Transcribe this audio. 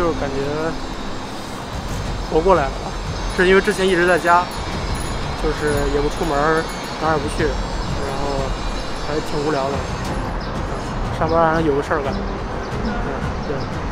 就是感觉活过来了，是因为之前一直在家，就是也不出门，哪也不去，然后还挺无聊的。上班还能有个事儿干，嗯，对。